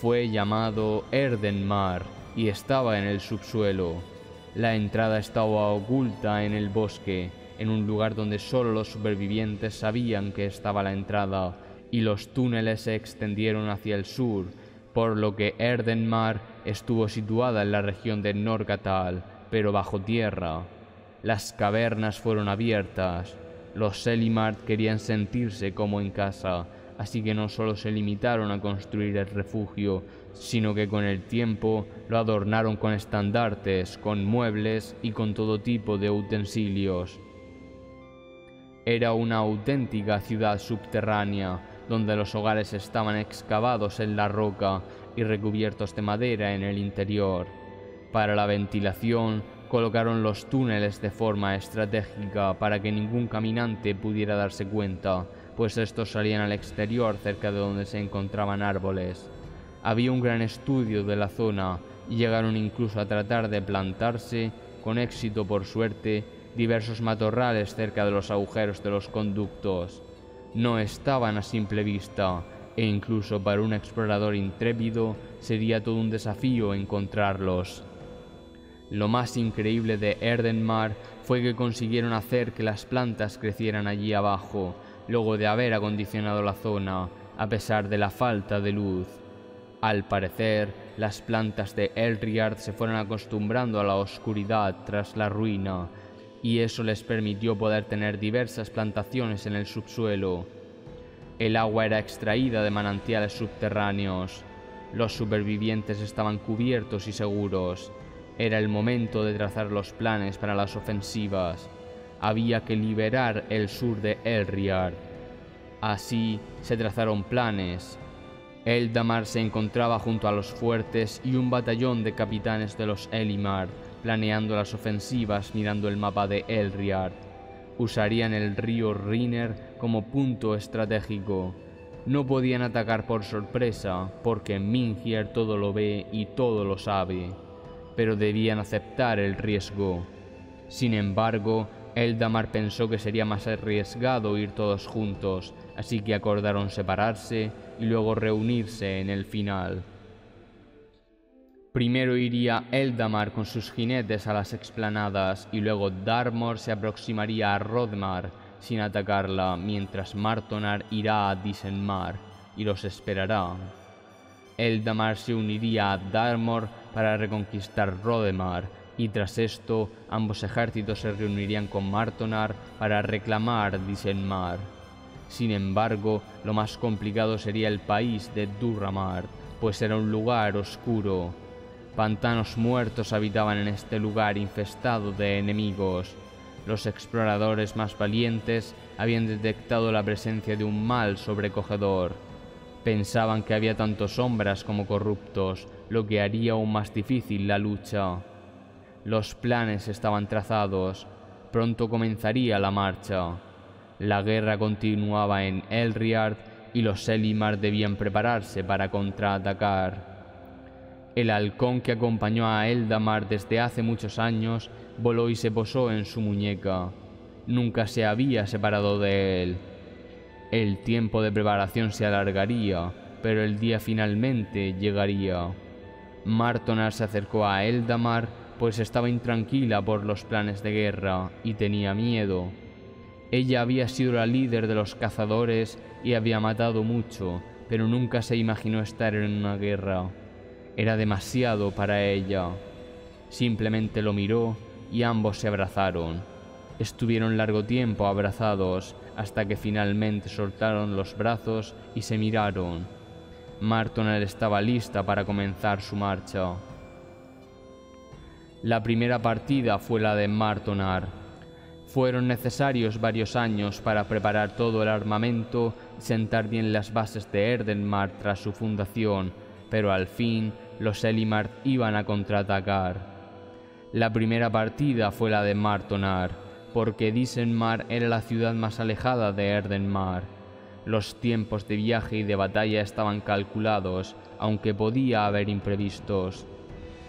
S1: Fue llamado Erdenmar y estaba en el subsuelo. La entrada estaba oculta en el bosque, en un lugar donde solo los supervivientes sabían que estaba la entrada, y los túneles se extendieron hacia el sur, por lo que Erdenmar estuvo situada en la región de Norgatal, pero bajo tierra. Las cavernas fueron abiertas. Los Selimard querían sentirse como en casa, así que no solo se limitaron a construir el refugio, sino que con el tiempo lo adornaron con estandartes, con muebles y con todo tipo de utensilios. Era una auténtica ciudad subterránea, donde los hogares estaban excavados en la roca y recubiertos de madera en el interior. Para la ventilación, colocaron los túneles de forma estratégica para que ningún caminante pudiera darse cuenta, pues estos salían al exterior cerca de donde se encontraban árboles. Había un gran estudio de la zona y llegaron incluso a tratar de plantarse, con éxito por suerte, diversos matorrales cerca de los agujeros de los conductos. No estaban a simple vista, e incluso para un explorador intrépido sería todo un desafío encontrarlos. Lo más increíble de Erdenmar fue que consiguieron hacer que las plantas crecieran allí abajo, luego de haber acondicionado la zona, a pesar de la falta de luz. Al parecer, las plantas de Elriard se fueron acostumbrando a la oscuridad tras la ruina, y eso les permitió poder tener diversas plantaciones en el subsuelo. El agua era extraída de manantiales subterráneos. Los supervivientes estaban cubiertos y seguros. Era el momento de trazar los planes para las ofensivas había que liberar el sur de Elriard. Así se trazaron planes. Eldamar se encontraba junto a los fuertes y un batallón de capitanes de los Elimar, planeando las ofensivas mirando el mapa de Elriard. Usarían el río Riner como punto estratégico. No podían atacar por sorpresa, porque Mingier todo lo ve y todo lo sabe, pero debían aceptar el riesgo. Sin embargo, Eldamar pensó que sería más arriesgado ir todos juntos, así que acordaron separarse y luego reunirse en el final. Primero iría Eldamar con sus jinetes a las explanadas y luego Darmor se aproximaría a Rodmar sin atacarla, mientras Martonar irá a Disenmar y los esperará. Eldamar se uniría a Darmor para reconquistar Rodemar y tras esto ambos ejércitos se reunirían con Martonar para reclamar Disenmar. Sin embargo, lo más complicado sería el país de Durramar, pues era un lugar oscuro. Pantanos muertos habitaban en este lugar infestado de enemigos. Los exploradores más valientes habían detectado la presencia de un mal sobrecogedor. Pensaban que había tanto sombras como corruptos, lo que haría aún más difícil la lucha. Los planes estaban trazados. Pronto comenzaría la marcha. La guerra continuaba en Elriard y los Selimar debían prepararse para contraatacar. El halcón que acompañó a Eldamar desde hace muchos años voló y se posó en su muñeca. Nunca se había separado de él. El tiempo de preparación se alargaría, pero el día finalmente llegaría. Martonar se acercó a Eldamar pues estaba intranquila por los planes de guerra y tenía miedo. Ella había sido la líder de los cazadores y había matado mucho, pero nunca se imaginó estar en una guerra. Era demasiado para ella. Simplemente lo miró y ambos se abrazaron. Estuvieron largo tiempo abrazados hasta que finalmente soltaron los brazos y se miraron. Martoner estaba lista para comenzar su marcha. La primera partida fue la de Martonar. Fueron necesarios varios años para preparar todo el armamento y sentar bien las bases de Erdenmar tras su fundación, pero al fin los Elimar iban a contraatacar. La primera partida fue la de Martonar, porque Disenmar era la ciudad más alejada de Erdenmar. Los tiempos de viaje y de batalla estaban calculados, aunque podía haber imprevistos.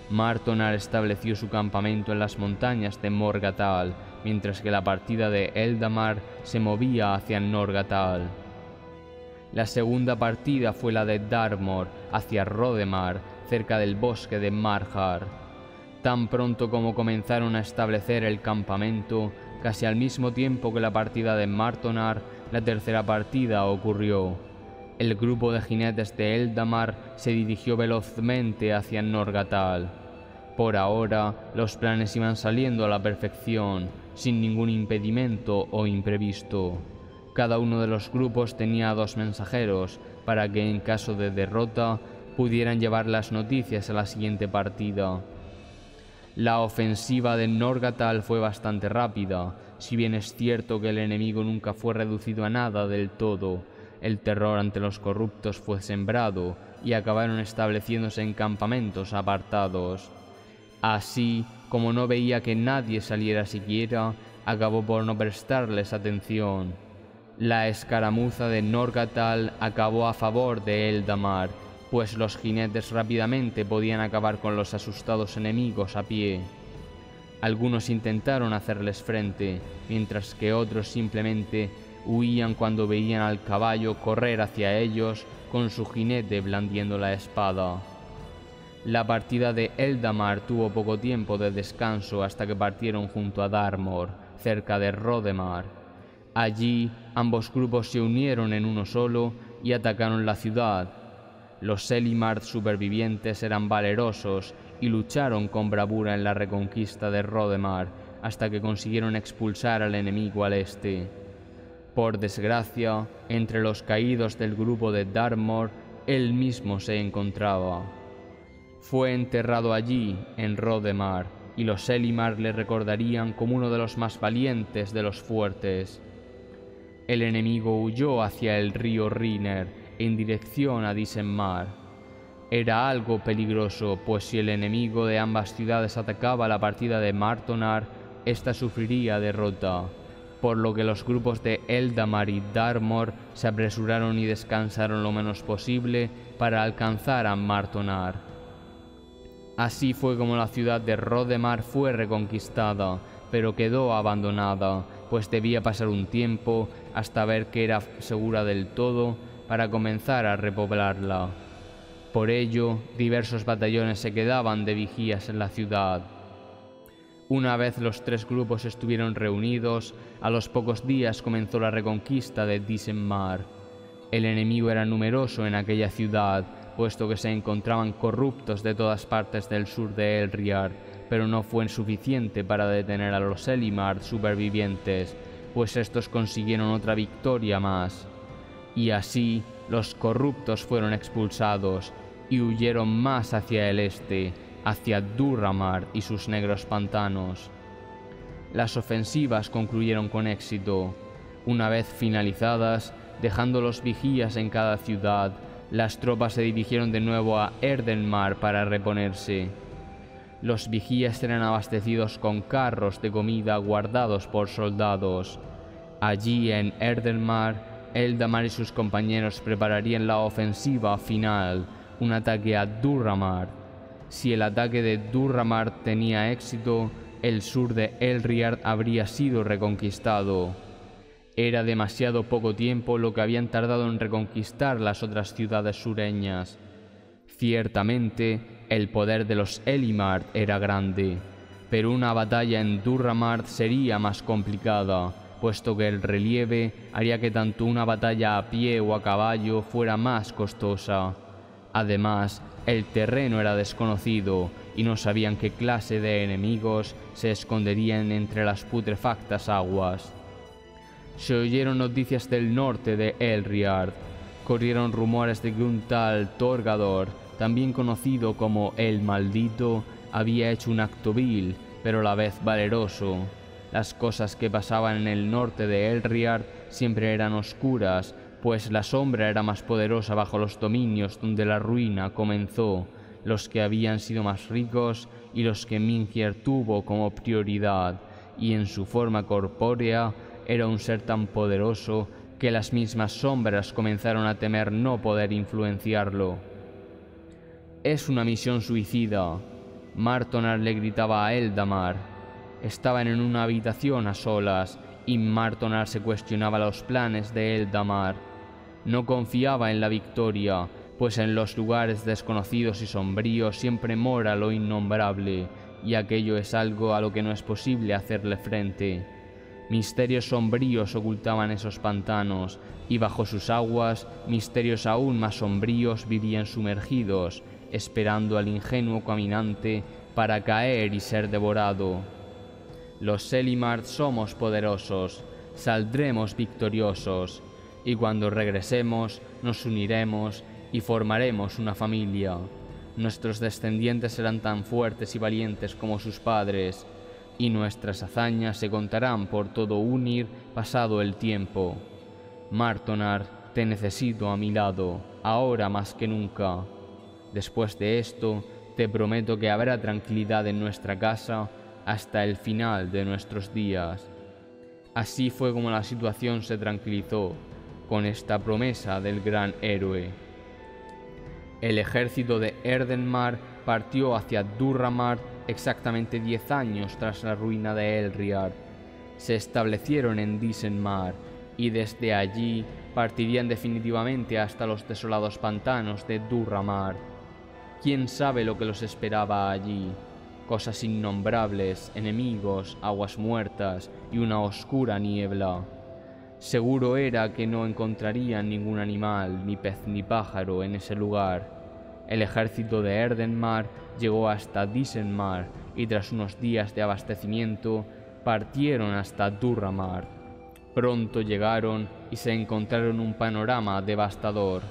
S1: Martonar estableció su campamento en las montañas de Morgatal, mientras que la partida de Eldamar se movía hacia Norgatal. La segunda partida fue la de Darmor hacia Rodemar, cerca del bosque de Marhar. Tan pronto como comenzaron a establecer el campamento, casi al mismo tiempo que la partida de Martonar, la tercera partida ocurrió. el grupo de jinetes de Eldamar se dirigió velozmente hacia Norgatal. Por ahora, los planes iban saliendo a la perfección, sin ningún impedimento o imprevisto. Cada uno de los grupos tenía dos mensajeros para que en caso de derrota pudieran llevar las noticias a la siguiente partida. La ofensiva de Norgatal fue bastante rápida, si bien es cierto que el enemigo nunca fue reducido a nada del todo, el terror ante los corruptos fue sembrado y acabaron estableciéndose en campamentos apartados. Así, como no veía que nadie saliera siquiera, acabó por no prestarles atención. La escaramuza de Norgatal acabó a favor de Eldamar, pues los jinetes rápidamente podían acabar con los asustados enemigos a pie. Algunos intentaron hacerles frente, mientras que otros simplemente huían cuando veían al caballo correr hacia ellos con su jinete blandiendo la espada. La partida de Eldamar tuvo poco tiempo de descanso hasta que partieron junto a Darmor, cerca de Rodemar. Allí ambos grupos se unieron en uno solo y atacaron la ciudad. Los Selimard supervivientes eran valerosos y lucharon con bravura en la reconquista de Rodemar hasta que consiguieron expulsar al enemigo al este. Por desgracia, entre los caídos del grupo de Darmor, él mismo se encontraba. Fue enterrado allí, en Rodemar, y los Selimar le recordarían como uno de los más valientes de los fuertes. El enemigo huyó hacia el río Riner en dirección a Disenmar. Era algo peligroso, pues si el enemigo de ambas ciudades atacaba la partida de Martonar, ésta sufriría derrota por lo que los grupos de Eldamar y Darmor se apresuraron y descansaron lo menos posible para alcanzar a Martonar. Así fue como la ciudad de Rodemar fue reconquistada, pero quedó abandonada, pues debía pasar un tiempo hasta ver que era segura del todo para comenzar a repoblarla. Por ello, diversos batallones se quedaban de vigías en la ciudad. Una vez los tres grupos estuvieron reunidos, a los pocos días comenzó la reconquista de Disenmar. El enemigo era numeroso en aquella ciudad, puesto que se encontraban corruptos de todas partes del sur de Elriar, pero no fue suficiente para detener a los Elimar supervivientes, pues estos consiguieron otra victoria más. Y así los corruptos fueron expulsados y huyeron más hacia el este, hacia Durramar y sus negros pantanos. Las ofensivas concluyeron con éxito. Una vez finalizadas, dejando los vigías en cada ciudad, las tropas se dirigieron de nuevo a Erdenmar para reponerse. Los vigías eran abastecidos con carros de comida guardados por soldados. Allí en Erdenmar, Eldamar y sus compañeros prepararían la ofensiva final, un ataque a Durramar si el ataque de Durramar tenía éxito, el sur de Elriard habría sido reconquistado. Era demasiado poco tiempo lo que habían tardado en reconquistar las otras ciudades sureñas. Ciertamente, el poder de los Elimard era grande, pero una batalla en Durramard sería más complicada, puesto que el relieve haría que tanto una batalla a pie o a caballo fuera más costosa. Además, el terreno era desconocido y no sabían qué clase de enemigos se esconderían entre las putrefactas aguas. Se oyeron noticias del norte de Elriard. Corrieron rumores de que un tal Torgador, también conocido como el Maldito, había hecho un acto vil, pero a la vez valeroso. Las cosas que pasaban en el norte de Elriard siempre eran oscuras, pues la sombra era más poderosa bajo los dominios donde la ruina comenzó, los que habían sido más ricos y los que Mingier tuvo como prioridad, y en su forma corpórea era un ser tan poderoso que las mismas sombras comenzaron a temer no poder influenciarlo. Es una misión suicida. Martonar le gritaba a Eldamar. Estaban en una habitación a solas y Martonar se cuestionaba los planes de Eldamar no confiaba en la victoria, pues en los lugares desconocidos y sombríos siempre mora lo innombrable, y aquello es algo a lo que no es posible hacerle frente. Misterios sombríos ocultaban esos pantanos, y bajo sus aguas misterios aún más sombríos vivían sumergidos, esperando al ingenuo caminante para caer y ser devorado. Los Selimard somos poderosos, saldremos victoriosos, y cuando regresemos nos uniremos y formaremos una familia. Nuestros descendientes serán tan fuertes y valientes como sus padres, y nuestras hazañas se contarán por todo unir pasado el tiempo. Martonar, te necesito a mi lado, ahora más que nunca. Después de esto, te prometo que habrá tranquilidad en nuestra casa hasta el final de nuestros días. Así fue como la situación se tranquilizó con esta promesa del gran héroe. El ejército de Erdenmar partió hacia Durramar exactamente diez años tras la ruina de Elriard. Se establecieron en Disenmar y desde allí partirían definitivamente hasta los desolados pantanos de Durramar. ¿Quién sabe lo que los esperaba allí? Cosas innombrables, enemigos, aguas muertas y una oscura niebla. Seguro era que no encontrarían ningún animal, ni pez ni pájaro en ese lugar. El ejército de Erdenmar llegó hasta Disenmar y tras unos días de abastecimiento partieron hasta Durramar. Pronto llegaron y se encontraron un panorama devastador.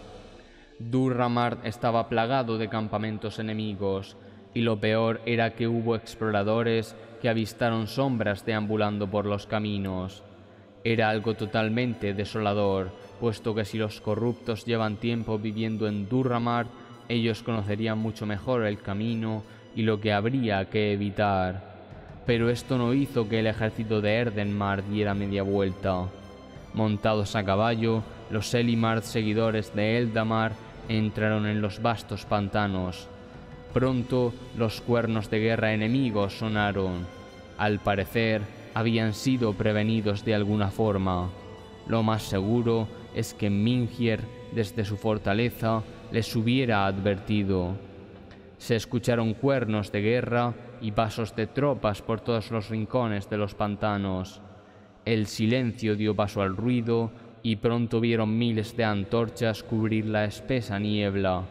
S1: Durramar estaba plagado de campamentos enemigos, y lo peor era que hubo exploradores que avistaron sombras deambulando por los caminos. Era algo totalmente desolador, puesto que si los corruptos llevan tiempo viviendo en Durramar, ellos conocerían mucho mejor el camino y lo que habría que evitar. Pero esto no hizo que el ejército de Erdenmar diera media vuelta. Montados a caballo, los Elimard seguidores de Eldamar entraron en los vastos pantanos. Pronto los cuernos de guerra enemigos sonaron. Al parecer, habían sido prevenidos de alguna forma. Lo más seguro es que Mingier, desde su fortaleza, les hubiera advertido. Se escucharon cuernos de guerra y pasos de tropas por todos los rincones de los pantanos. El silencio dio paso al ruido y pronto vieron miles de antorchas cubrir la espesa niebla.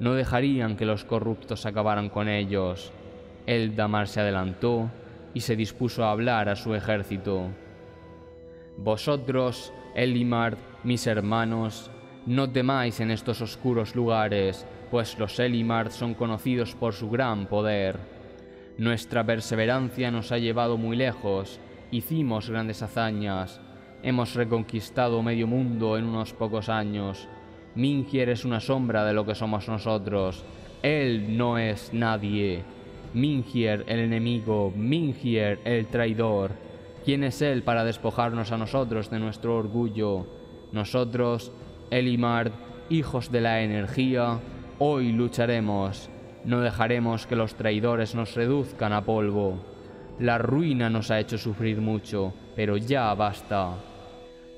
S1: No dejarían que los corruptos acabaran con ellos. Eldamar se adelantó y se dispuso a hablar a su ejército. Vosotros, Elimard, mis hermanos, no temáis en estos oscuros lugares, pues los Elimard son conocidos por su gran poder. Nuestra perseverancia nos ha llevado muy lejos, hicimos grandes hazañas, hemos reconquistado medio mundo en unos pocos años. Mingier es una sombra de lo que somos nosotros, él no es nadie. Mingier el enemigo, Mingier el traidor. ¿Quién es él para despojarnos a nosotros de nuestro orgullo? Nosotros Elimard, hijos de la energía, hoy lucharemos. No dejaremos que los traidores nos reduzcan a polvo. La ruina nos ha hecho sufrir mucho, pero ya basta.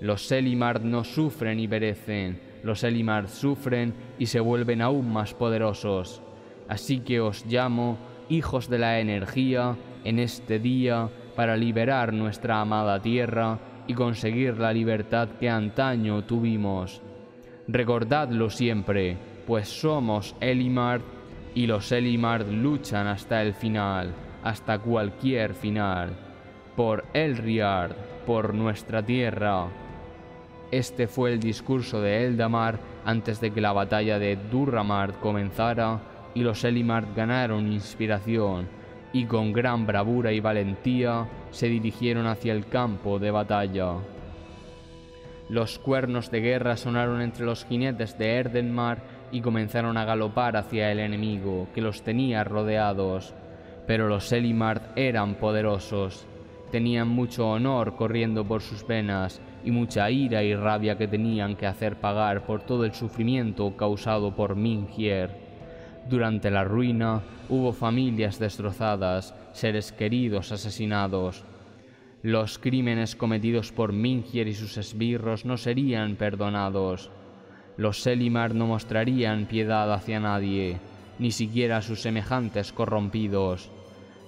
S1: Los Elimard no sufren y perecen, los Elimard sufren y se vuelven aún más poderosos. Así que os llamo, hijos de la energía, en este día para liberar nuestra amada tierra y conseguir la libertad que antaño tuvimos. Recordadlo siempre, pues somos Elimard y los Elimard luchan hasta el final, hasta cualquier final, por Elriard, por nuestra tierra. Este fue el discurso de Eldamar antes de que la batalla de Durramard comenzara y los Elimard ganaron inspiración y con gran bravura y valentía se dirigieron hacia el campo de batalla. Los cuernos de guerra sonaron entre los jinetes de Erdenmar y comenzaron a galopar hacia el enemigo, que los tenía rodeados. Pero los Elimard eran poderosos, tenían mucho honor corriendo por sus venas y mucha ira y rabia que tenían que hacer pagar por todo el sufrimiento causado por Mingier. Durante la ruina hubo familias destrozadas, seres queridos asesinados, los crímenes cometidos por Mingier y sus esbirros no serían perdonados. Los Selimar no mostrarían piedad hacia nadie, ni siquiera a sus semejantes corrompidos.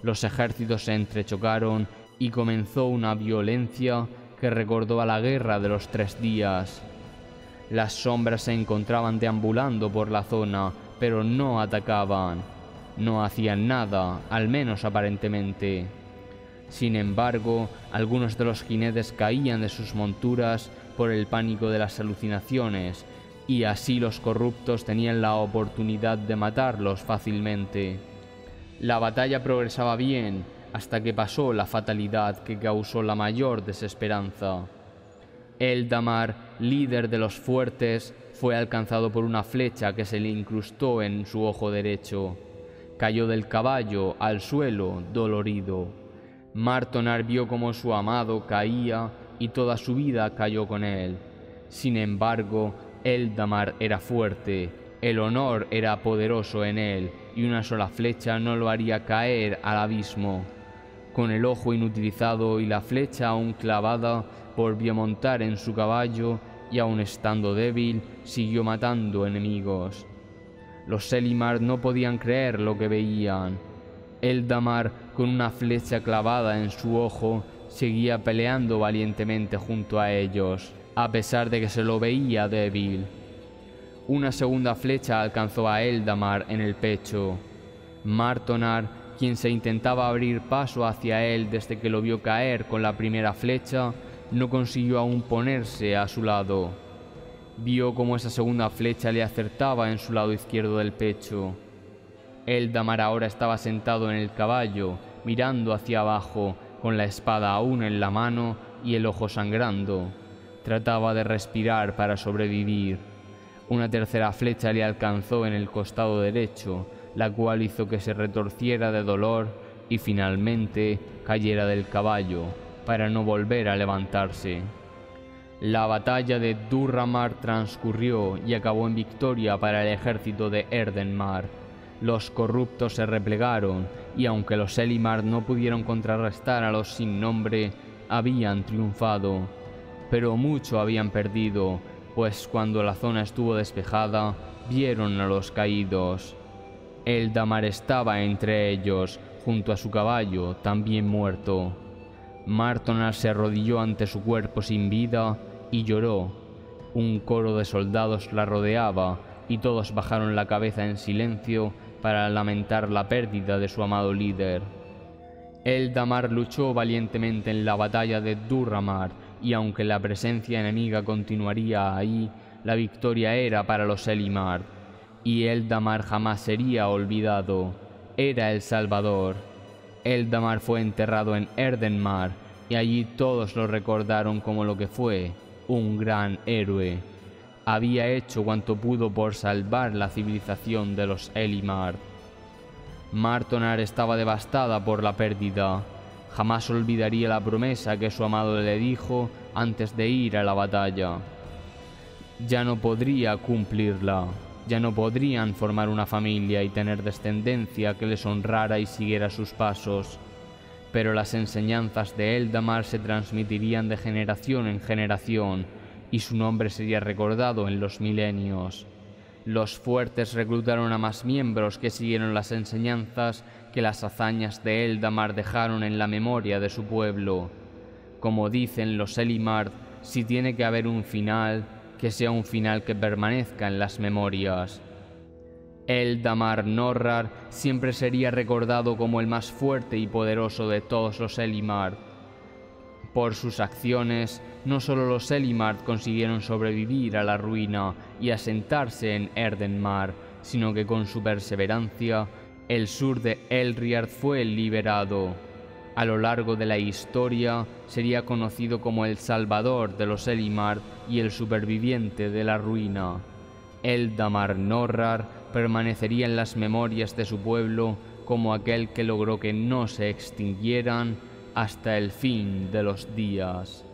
S1: Los ejércitos se entrechocaron y comenzó una violencia que recordó a la guerra de los tres días. Las sombras se encontraban deambulando por la zona, pero no atacaban. No hacían nada, al menos aparentemente. Sin embargo, algunos de los jinetes caían de sus monturas por el pánico de las alucinaciones, y así los corruptos tenían la oportunidad de matarlos fácilmente. La batalla progresaba bien hasta que pasó la fatalidad que causó la mayor desesperanza. Eldamar, líder de los fuertes, fue alcanzado por una flecha que se le incrustó en su ojo derecho. Cayó del caballo al suelo, dolorido. Martonar vio como su amado caía y toda su vida cayó con él. Sin embargo, Eldamar era fuerte, el honor era poderoso en él, y una sola flecha no lo haría caer al abismo. Con el ojo inutilizado y la flecha aún clavada, volvió a montar en su caballo y aun estando débil, siguió matando enemigos. Los Selimar no podían creer lo que veían. Eldamar, con una flecha clavada en su ojo, seguía peleando valientemente junto a ellos, a pesar de que se lo veía débil. Una segunda flecha alcanzó a Eldamar en el pecho. Martonar, quien se intentaba abrir paso hacia él desde que lo vio caer con la primera flecha, no consiguió aún ponerse a su lado. Vio como esa segunda flecha le acertaba en su lado izquierdo del pecho. Eldamar ahora estaba sentado en el caballo, mirando hacia abajo, con la espada aún en la mano y el ojo sangrando. Trataba de respirar para sobrevivir. Una tercera flecha le alcanzó en el costado derecho, la cual hizo que se retorciera de dolor y finalmente cayera del caballo, para no volver a levantarse. La batalla de Durramar transcurrió y acabó en victoria para el ejército de Erdenmar. Los corruptos se replegaron y aunque los Elimar no pudieron contrarrestar a los sin nombre, habían triunfado. Pero mucho habían perdido, pues cuando la zona estuvo despejada, vieron a los caídos. El Damar estaba entre ellos, junto a su caballo, también muerto. Martonar se arrodilló ante su cuerpo sin vida y lloró. Un coro de soldados la rodeaba y todos bajaron la cabeza en silencio para lamentar la pérdida de su amado líder. Eldamar luchó valientemente en la batalla de Durramar y aunque la presencia enemiga continuaría ahí, la victoria era para los Elimar y Eldamar jamás sería olvidado. Era el Salvador. Eldamar fue enterrado en Erdenmar y allí todos lo recordaron como lo que fue, un gran héroe. Había hecho cuanto pudo por salvar la civilización de los Elimar. Martonar estaba devastada por la pérdida. Jamás olvidaría la promesa que su amado le dijo antes de ir a la batalla. Ya no podría cumplirla ya no podrían formar una familia y tener descendencia que les honrara y siguiera sus pasos, pero las enseñanzas de Eldamar se transmitirían de generación en generación y su nombre sería recordado en los milenios. Los fuertes reclutaron a más miembros que siguieron las enseñanzas que las hazañas de Eldamar dejaron en la memoria de su pueblo. Como dicen los Elimard, si tiene que haber un final, que sea un final que permanezca en las memorias. El Damar Norrar siempre sería recordado como el más fuerte y poderoso de todos los Elimard. Por sus acciones, no solo los Elimard consiguieron sobrevivir a la ruina y asentarse en Erdenmar, sino que con su perseverancia, el sur de Elriard fue liberado a lo largo de la historia sería conocido como el salvador de los Elimar y el superviviente de la ruina. Eldamar Norrar permanecería en las memorias de su pueblo como aquel que logró que no se extinguieran hasta el fin de los días.